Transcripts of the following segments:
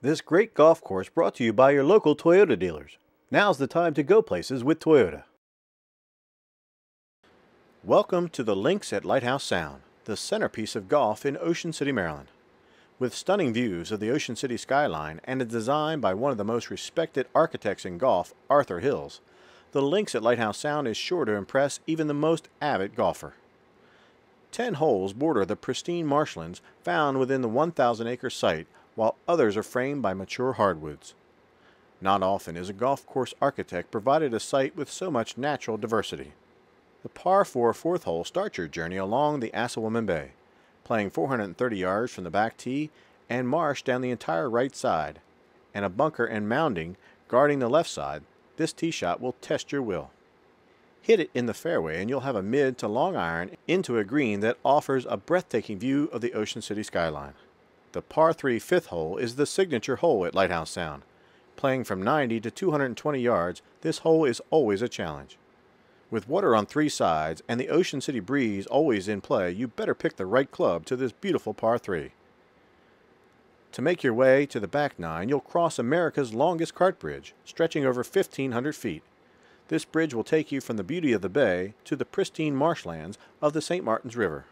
This great golf course brought to you by your local Toyota dealers. Now's the time to go places with Toyota. Welcome to the Links at Lighthouse Sound, the centerpiece of golf in Ocean City, Maryland. With stunning views of the Ocean City skyline and a design by one of the most respected architects in golf, Arthur Hills, the Links at Lighthouse Sound is sure to impress even the most avid golfer. Ten holes border the pristine marshlands found within the 1,000 acre site, while others are framed by mature hardwoods. Not often is a golf course architect provided a site with so much natural diversity. The par 4 fourth hole starts your journey along the Assawoman Bay, playing 430 yards from the back tee and marsh down the entire right side, and a bunker and mounding guarding the left side. This tee shot will test your will. Hit it in the fairway and you'll have a mid to long iron into a green that offers a breathtaking view of the Ocean City skyline. The par 3 fifth hole is the signature hole at Lighthouse Sound. Playing from 90 to 220 yards, this hole is always a challenge. With water on three sides and the Ocean City breeze always in play, you better pick the right club to this beautiful par 3. To make your way to the back nine, you'll cross America's longest cart bridge, stretching over 1,500 feet. This bridge will take you from the beauty of the bay to the pristine marshlands of the St. Martin's River.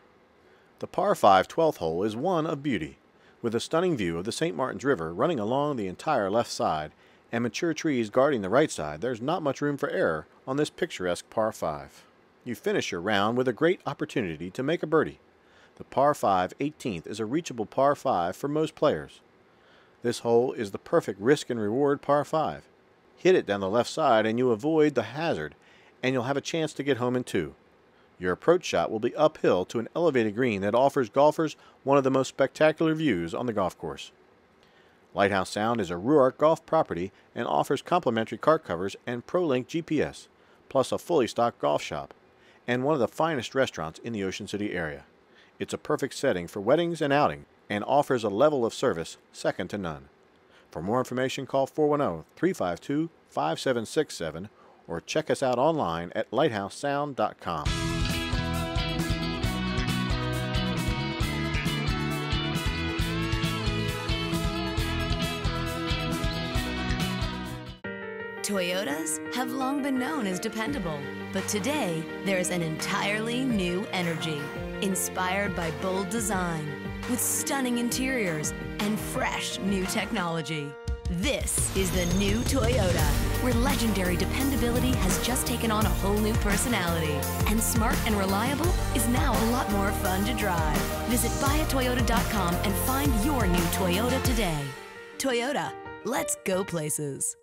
The par 5 12th hole is one of beauty, with a stunning view of the St. Martin's River running along the entire left side and mature trees guarding the right side. There's not much room for error on this picturesque par 5. You finish your round with a great opportunity to make a birdie. The par 5 18th is a reachable par 5 for most players. This hole is the perfect risk and reward par 5. Hit it down the left side and you avoid the hazard, and you'll have a chance to get home in two. Your approach shot will be uphill to an elevated green that offers golfers one of the most spectacular views on the golf course. Lighthouse Sound is a Ruark golf property and offers complimentary cart covers and ProLink GPS, plus a fully stocked golf shop, and one of the finest restaurants in the Ocean City area. It's a perfect setting for weddings and outing and offers a level of service second to none. For more information, call 410 352 5767 or check us out online at lighthousesound.com. Toyotas have long been known as dependable, but today there's an entirely new energy, inspired by bold design, with stunning interiors and fresh new technology. This is the new Toyota, where legendary dependability has just taken on a whole new personality. And smart and reliable is now a lot more fun to drive. Visit buyatoyota.com and find your new Toyota today. Toyota, let's go places.